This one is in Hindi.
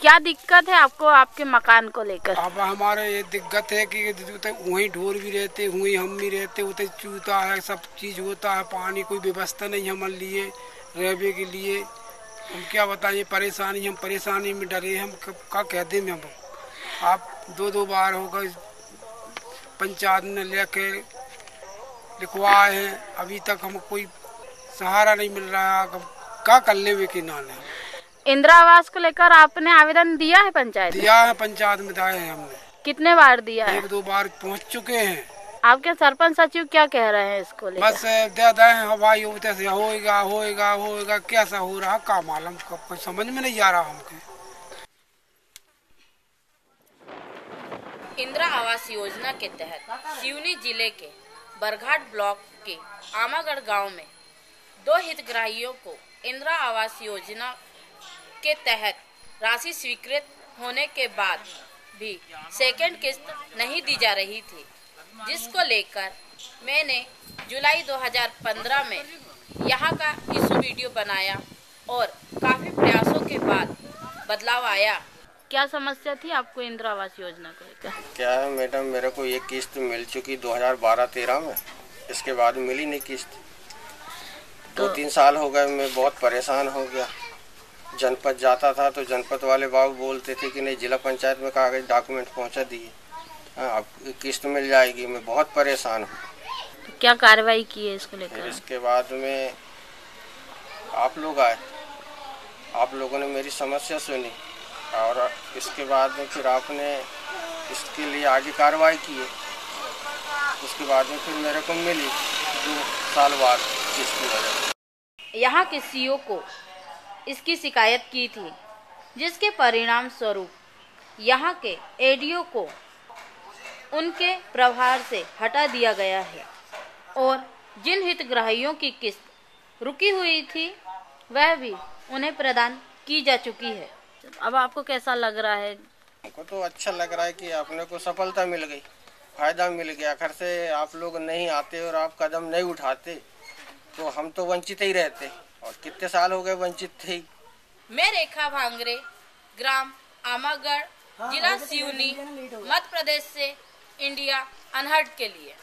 क्या दिक्कत है आपको, आपके मकान को लेकर? अब हमारे ये दिक्कत है कि वहीं ढोर भी रहते, वहीं हम भी रहते उतने चूता है, सब चीज़ होता है, पानी कोई व्यवस्था नहीं हमारे लिए, रहने के लिए। हम क्या बताएँ, परेशानी, हम परेशानी में डरे हम क्या कहते हैं हम? आप दो दो बार हो गए, पंचायत ने लेके लिखवाए हैं, अभी तक हम कोई सहारा नहीं मिल रहा है क्या कर ले कि ले? इंदिरा आवास को लेकर आपने आवेदन दिया है पंचायत दिया है पंचायत में दिया है हमने। कितने बार दिया है? एक दो बार पहुँच चुके हैं। आपके सरपंच सचिव क्या कह रहे हैं इसको लेकर? बस दे दे हवाई होते से होएगा होएगा होएगा कैसा हो रहा का मालूम कुछ समझ में नहीं आ रहा हमके। इंदिरा आवास योजना के तहत सिवनी ज़िले के बरघाट ब्लॉक के आमागढ़ गाँव में दो हितग्राहियों को इंदिरा आवास योजना के तहत राशि स्वीकृत होने के बाद भी सेकंड किस्त नहीं दी जा रही थी जिसको लेकर मैंने जुलाई 2015 में यहाँ का इशू वीडियो बनाया और काफ़ी प्रयासों के बाद बदलाव आया। क्या समस्या थी आपको इंदिरा आवास योजना को लेकर? क्या है मैडम मेरे को ये किस्त मिल चुकी 2012-13 में। इसके बाद मिली नहीं किस्त। दो तो- तीन साल हो गए मैं बहुत परेशान हो गया। जनपद जाता था तो जनपद वाले बाबू बोलते थे कि नहीं जिला पंचायत में कागज़ डॉक्यूमेंट पहुँचा दिए। हाँ अब किस्त मिल जाएगी मैं बहुत परेशान हूँ। तो क्या कार्रवाई की है इसको लेकर? इसके बाद में आप लोग आए। आप लोगों ने मेरी समस्या सुनी और इसके बाद में फिर आपने इसके लिए आगे कार्रवाई की है। उसके बाद में फिर मेरे को मिली दो साल बाद किस्त यहाँ के सीईओ को इसकी शिकायत की थी जिसके परिणाम स्वरूप यहाँ के एडीओ को उनके प्रभार से हटा दिया गया है और जिन हितग्राहियों की किस्त रुकी हुई थी वह भी उन्हें प्रदान की जा चुकी है। अब आपको कैसा लग रहा है? हमको तो अच्छा लग रहा है कि अपने को सफलता मिल गई फ़ायदा मिल गया। घर से आप लोग नहीं आते और आप कदम नहीं उठाते तो हम तो वंचित ही रहते। और कितने साल हो गए वंचित थे? मैं रेखा भांगरे ग्राम आमागढ़ जिला सिवनी मध्य प्रदेश से इंडिया अनहट के लिए।